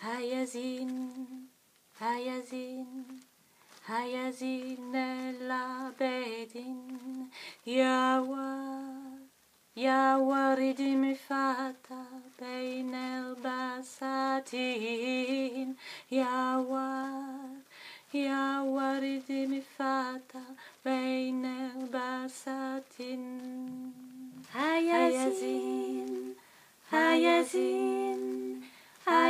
Hayazin, Hayazin, Hayazin el abedin, Yawar, Yawar idimifata bein el basatin, Yawar, Yawar idimifata bein el basatin. Hayazin, Hayazin,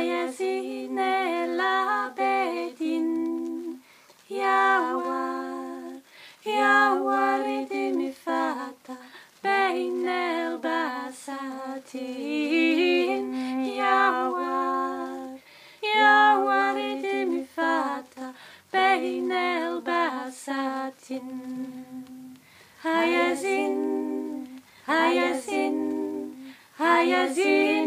Hayazin el abedin, Yawar, Yawar idimifata bein el basatin, Yawar, Yawar idimifata bein el basatin. Hayazin, Hayazin, Hayazin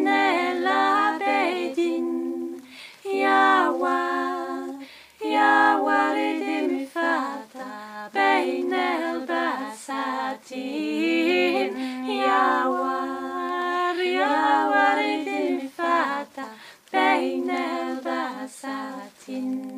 idimifata bein el basatin.